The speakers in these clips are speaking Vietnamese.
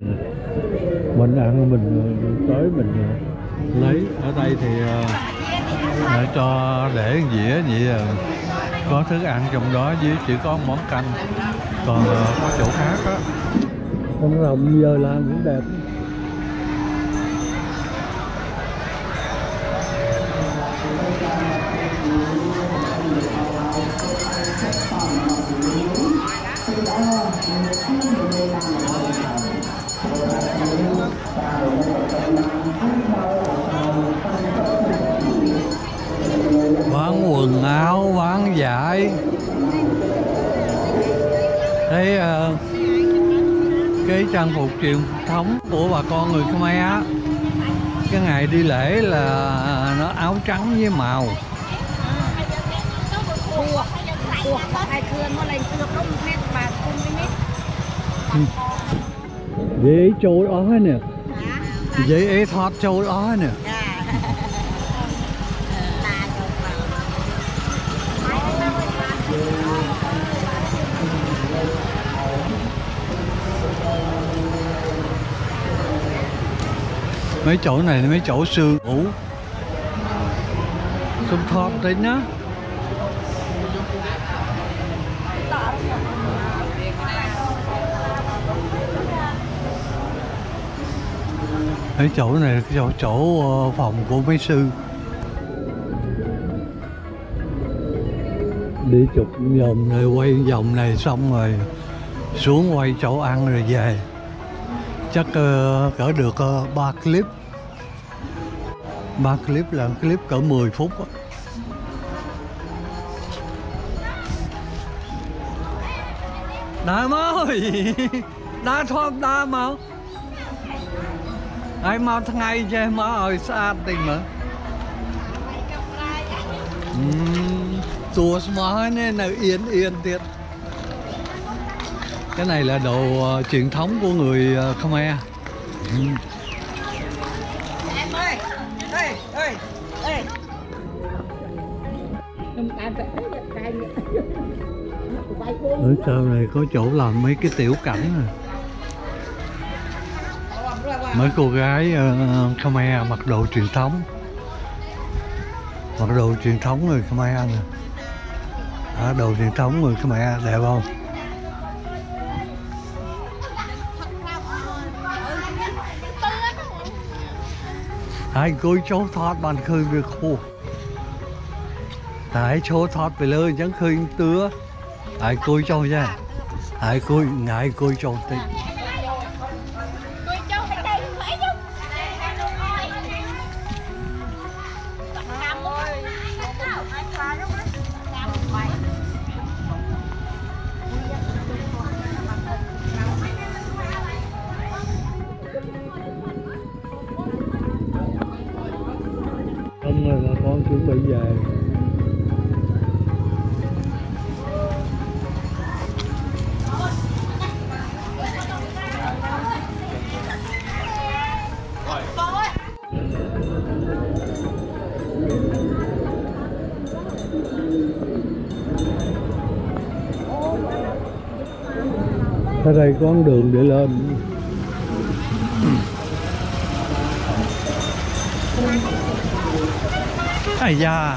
Ừ. mình ăn mình ờ, tới mình ờ, lấy. Ở đây thì ờ, lại cho để dĩa vậy có thức ăn trong đó với chỉ có món canh. Còn có chỗ khác á. Con rồng giờ làm cũng đẹp. dại thấy uh, ờ, cái trang phục truyền thống của bà con người Khmer á cái ngày đi lễ là nó áo trắng với màu. Dễ trôi ói nè. Dễ ế thoát trôi ói nè. Dạ. Mấy chỗ này là mấy chỗ xương ủ xung thoát tính á mấy chỗ này là cái chỗ chỗ ờ, phòng của mấy sư. Đi chụp vòng này, quay vòng này xong rồi xuống quay chỗ ăn rồi về chắc ờ, cỡ được ờ, ba clip. Ba clip là clip cỡ 10 phút á. Đá ơi! Đá thôi đá mau Ai mau thằng ngày chứ mà ơi xa tình mà. Ừm, Tua smart nên là yên yên tiệt cái này là đồ ờ, truyền thống của người ờ, Khmer Ừm. em ơi ơi ơi ở sau này có chỗ làm mấy cái tiểu cảnh này. mấy cô gái uh, Khmer mặc đồ truyền thống. Mặc đồ truyền thống người Khmer nè à, đồ truyền thống người Khmer đẹp không ហើយអង្គុយចុះថតបានឃើញវាខ្ពស់តែឈោថតទៅលើអញ្ចឹងឃើញទឿហើយអង្គុយចុះចាហើយអង្គុយងាយអង្គុយចុះតិច con chuẩn bị về. Ở đây có con đường để lên. Ai da.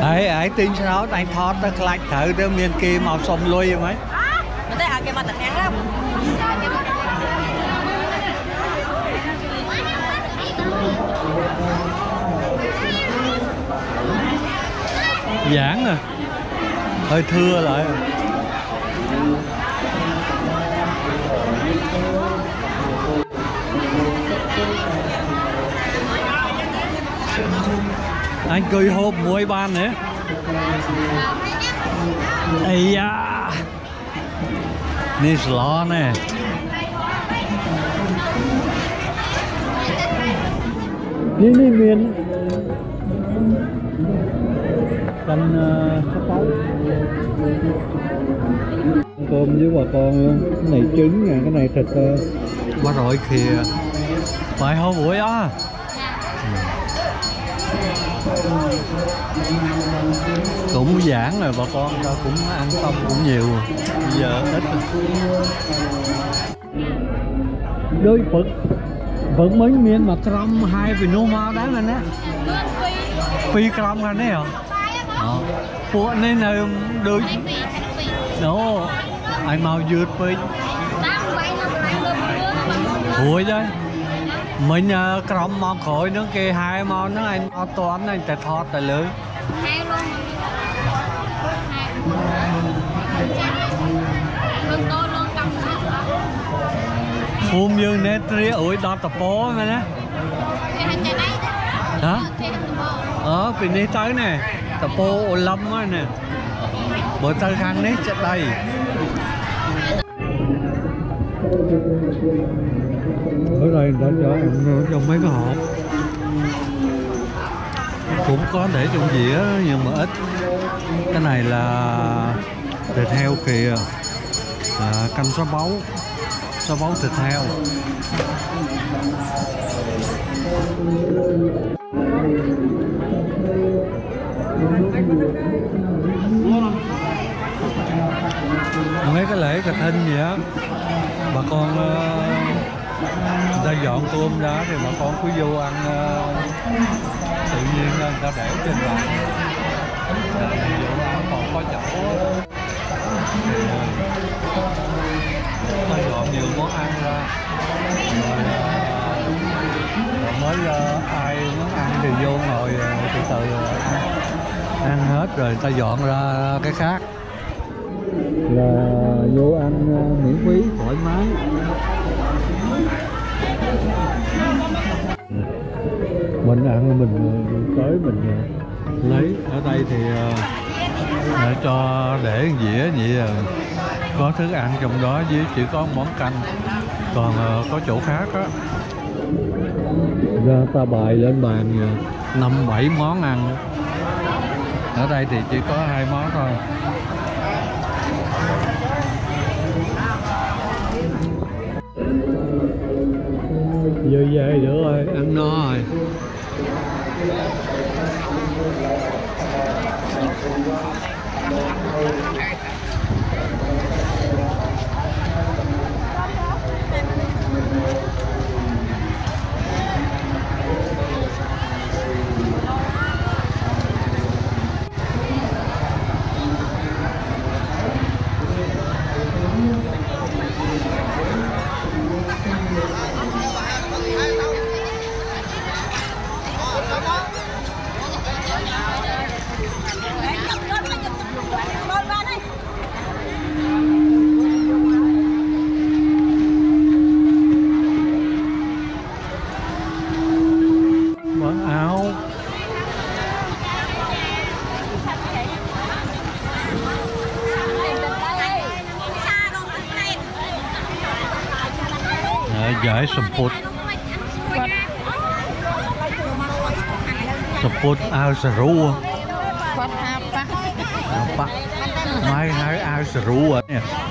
ấy ấy tin sao anh thọt nó lạch thử đó miền kia màu sông lui mấy. Mà tới à cái mặt tận lắm. Giãn à. Hơi thưa lại anh cười hộp muối ban nữa ây daนี่สล้อแน่ นี่นี่เมียน canh uh, sắp báu cơm với bà con luôn cái này trứng nha cái này thịt uh, ba rồi kìa phải không buổi á cũng giãn rồi bà con ta cũng ăn xong cũng nhiều bây giờ ít đôi phật phật mấy miếng mà crom hai vì nô mau đáng anh á. Phi crom anh ấy hả? Đó. Ủa nên là đôi Đó Anh mau vượt với Ủa chứ មិញក្រុមមកក្រោយហ្នឹងគេហែមកហ្នឹងឯងអត់តាន់ឯងតែថតតែលើហែលងភូមិយើងណេត្រាអួយដល់តពោមែនណាហ៎អូពីនេះទៅណែតពោអូឡឹមហ្នឹងណាបើទៅខាងនេះចិត្តដៃ Ở đây đã cho trong mấy cái hộp Cũng có để trong dĩa nhưng mà ít. Cái này là thịt heo kìa. À, Canh xá báu. Xá báu thịt heo mấy cái lễ cà thinh gì á. Bà con ờ, ta dọn tôm ra thì bà con cứ vô ăn ờ, tự nhiên người ta để trên bàn. Vô ăn còn có chậu ta ờ, dọn nhiều món ăn ra. Mới ai muốn ăn thì vô ngồi từ từ ăn. Ăn hết rồi người ta dọn ra cái khác là vô ăn ờ, miễn phí, thoải mái. Mình ăn mình ờ, tới, mình ờ, lấy. Ở đây thì để cho, để dĩa vậy có thức ăn trong đó với chỉ có món canh. Còn có chỗ khác á. Ra ta bài lên bàn năm bảy món ăn. Ở đây thì chỉ có hai món thôi. Giờ về nữa rồi. Ăn no rồi. mặc យាយសំពុតសំពុតអាវសរួគាត់ថាប៉ះប៉ះម៉ៃហៅអាវសរួនេះ